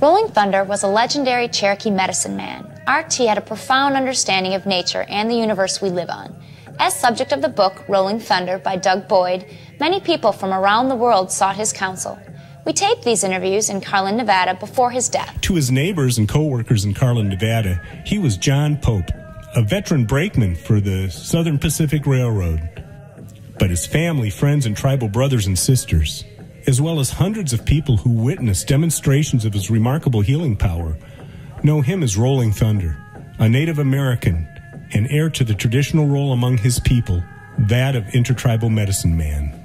Rolling Thunder was a legendary Cherokee medicine man. RT had a profound understanding of nature and the universe we live on. As subject of the book Rolling Thunder by Doug Boyd, many people from around the world sought his counsel. We taped these interviews in Carlin, Nevada before his death. To his neighbors and co-workers in Carlin, Nevada, he was John Pope, a veteran brakeman for the Southern Pacific Railroad. But his family, friends, and tribal brothers and sisters as well as hundreds of people who witnessed demonstrations of his remarkable healing power, know him as Rolling Thunder, a Native American and heir to the traditional role among his people, that of intertribal medicine man.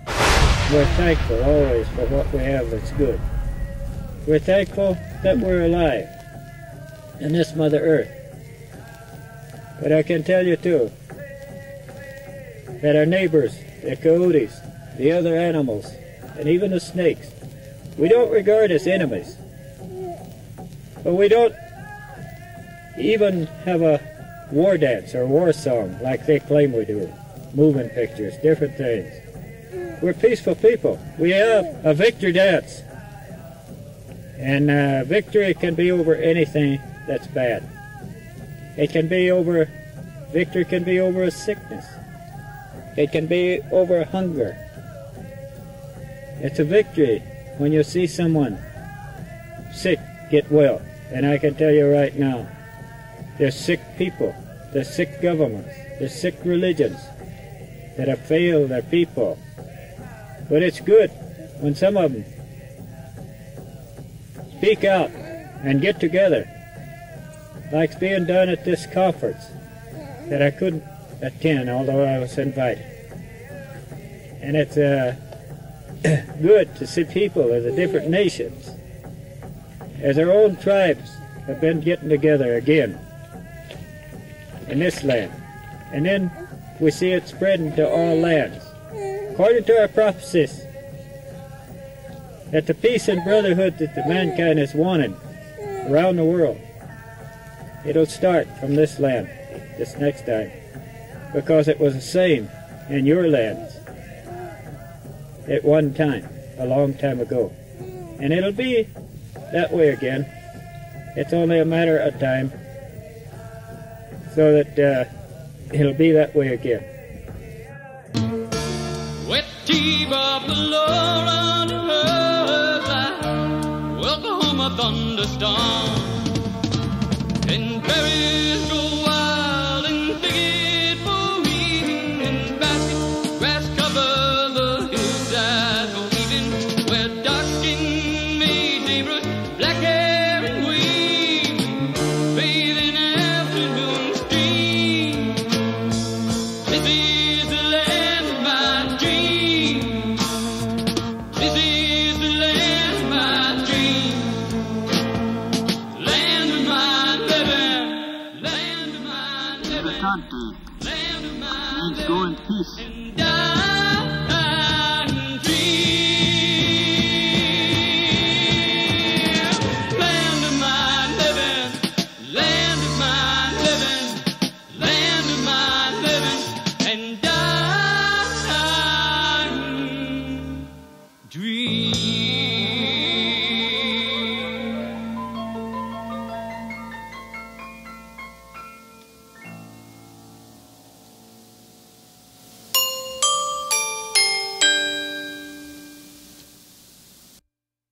We're thankful always for what we have that's good. We're thankful that we're alive in this Mother Earth. But I can tell you too that our neighbors, the coyotes, the other animals, and even the snakes, we don't regard as enemies. But we don't even have a war dance or war song like they claim we do. Moving pictures, different things. We're peaceful people. We have a victory dance. And uh, victory can be over anything that's bad. It can be over, victory can be over a sickness. It can be over hunger. It's a victory when you see someone sick get well. And I can tell you right now, there's sick people, there's sick governments, there's sick religions that have failed their people. But it's good when some of them speak out and get together, like's being done at this conference that I couldn't attend, although I was invited. And it's uh, good to see people of the different nations, as our own tribes have been getting together again in this land. And then we see it spreading to all lands. According to our prophecies, that the peace and brotherhood that the mankind has wanted around the world, it'll start from this land this next time, because it was the same in your lands at one time, a long time ago. And it'll be that way again. It's only a matter of time so that uh, it'll be that way again. Wet of the Lord Oklahoma thunderstorm. In Paris, means go in peace.